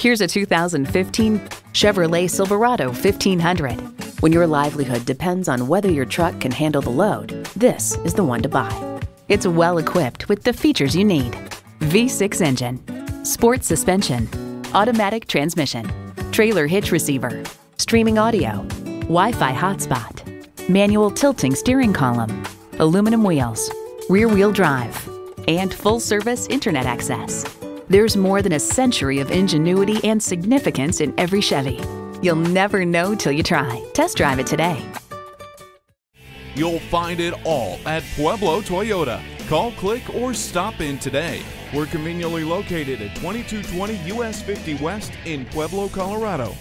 Here's a 2015 Chevrolet Silverado 1500. When your livelihood depends on whether your truck can handle the load, this is the one to buy. It's well equipped with the features you need V6 engine, sport suspension, automatic transmission, trailer hitch receiver, streaming audio, Wi Fi hotspot, manual tilting steering column, aluminum wheels, rear wheel drive, and full service internet access. There's more than a century of ingenuity and significance in every Chevy. You'll never know till you try. Test drive it today. You'll find it all at Pueblo Toyota. Call, click, or stop in today. We're conveniently located at 2220 US 50 West in Pueblo, Colorado.